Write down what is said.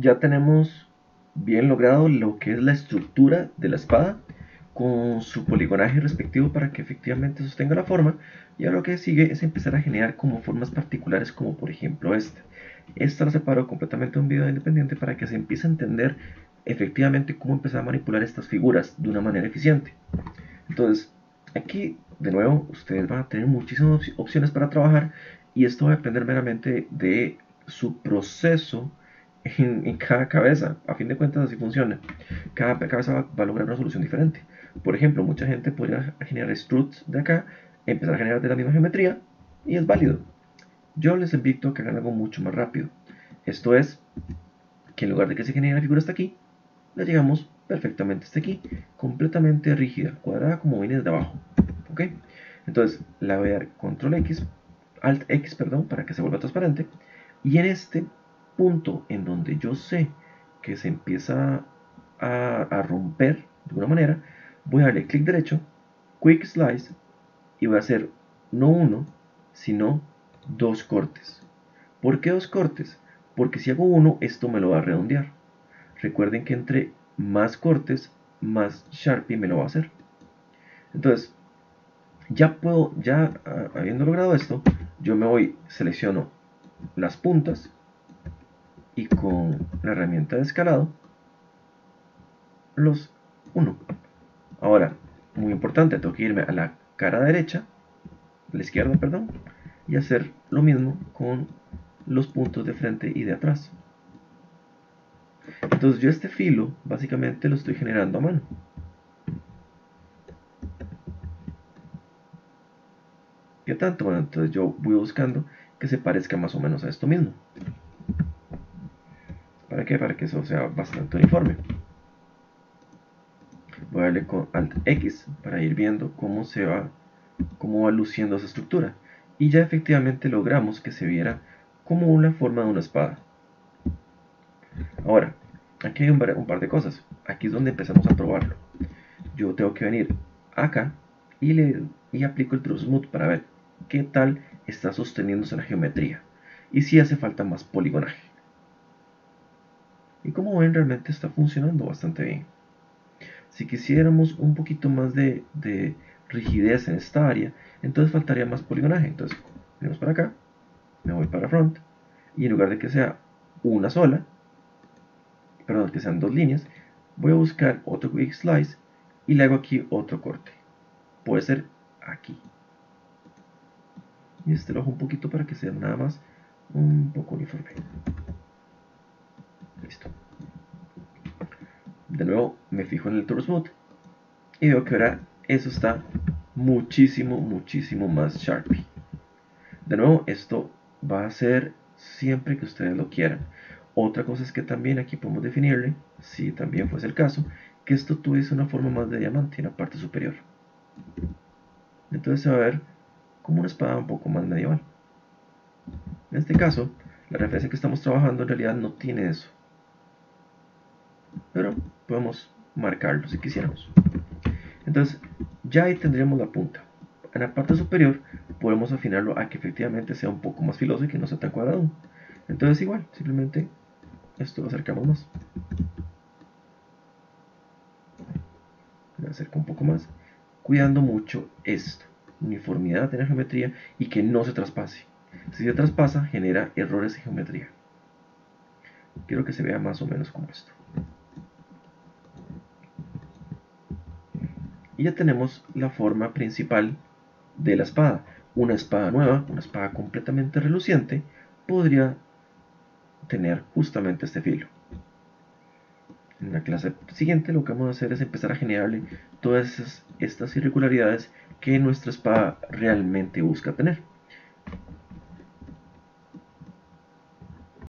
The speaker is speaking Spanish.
ya tenemos bien logrado lo que es la estructura de la espada con su poligonaje respectivo para que efectivamente sostenga la forma. Y ahora lo que sigue es empezar a generar como formas particulares como por ejemplo esta. Esta la separo completamente de un video independiente para que se empiece a entender efectivamente cómo empezar a manipular estas figuras de una manera eficiente. Entonces aquí de nuevo ustedes van a tener muchísimas opciones para trabajar y esto va a depender meramente de su proceso en, cada cabeza. A fin de cuentas así funciona. Cada cabeza va, a lograr una solución diferente. Por ejemplo, mucha gente podría generar struts de acá, empezar a generar de la misma geometría y es válido. Yo les invito a que hagan algo mucho más rápido. Esto es que en lugar de que se genere la figura hasta aquí, la llegamos perfectamente hasta aquí, completamente rígida, cuadrada como viene desde abajo. ¿Ok? Entonces la voy a dar control X, alt X, perdón, para que se vuelva transparente. Y en este punto en donde yo sé que se empieza a, romper de una manera, voy a darle clic derecho, Quick Slice, y voy a hacer no uno, sino dos cortes. ¿Por qué dos cortes? Porque si hago uno, esto me lo va a redondear. Recuerden que entre más cortes, más Sharpie me lo va a hacer. Entonces, ya puedo, ya ah, habiendo logrado esto, yo me voy, selecciono las puntas y con la herramienta de escalado los uno. Ahora, muy importante, tengo que irme a la cara derecha, a la izquierda, perdón, y hacer lo mismo con los puntos de frente y de atrás. Entonces yo este filo básicamente lo estoy generando a mano. ¿Qué tanto? Bueno, entonces yo voy buscando que se parezca más o menos a esto mismo. ¿Para qué? Para que eso sea bastante uniforme. Voy a darle con Alt X para ir viendo cómo se va cómo va luciendo esa estructura. Y ya efectivamente logramos que se viera como una forma de una espada. Ahora aquí hay un, par de cosas. Aquí es donde empezamos a probarlo. Yo tengo que venir acá y, le, y aplico el True para ver qué tal está sosteniéndose la geometría. Y si hace falta más poligonaje y como ven realmente está funcionando bastante bien si quisiéramos un poquito más de, rigidez en esta área, entonces faltaría más poligonaje. Entonces, venimos para acá, me voy para front, y en lugar de que sea una sola, perdón, que sean dos líneas, voy a buscar otro quick slice y le hago aquí otro corte. Puede ser aquí. Y este lo hago un poquito para que sea nada más un poco uniforme. Listo de nuevo me fijo en el Tour y veo que ahora eso está muchísimo, muchísimo más Sharpie. De nuevo, esto va a ser siempre que ustedes lo quieran. Otra cosa es que también aquí podemos definirle, si también fuese el caso, que esto tuviese una forma más de diamante en la parte superior. Entonces se va a ver como una espada un poco más medieval. En este caso, la referencia que estamos trabajando en realidad no tiene eso pero podemos marcarlo si quisiéramos. Entonces, ya ahí tendríamos la punta. En la parte superior podemos afinarlo a que efectivamente sea un poco más filoso y que no sea tan cuadrado. Entonces igual, simplemente esto lo acercamos más. Me acerco un poco más, cuidando mucho esto, uniformidad en la geometría y que no se traspase. Si se traspasa, genera errores de geometría. Quiero que se vea más o menos como esto. Y ya tenemos la forma principal de la espada. Una espada nueva, una espada completamente reluciente, podría tener justamente este filo. En la clase siguiente lo que vamos a hacer es empezar a generarle todas estas irregularidades que nuestra espada realmente busca tener.